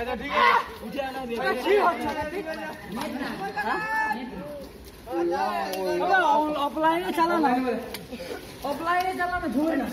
ada dingin hujan udah, udah offline jalan offline jalan જોઈ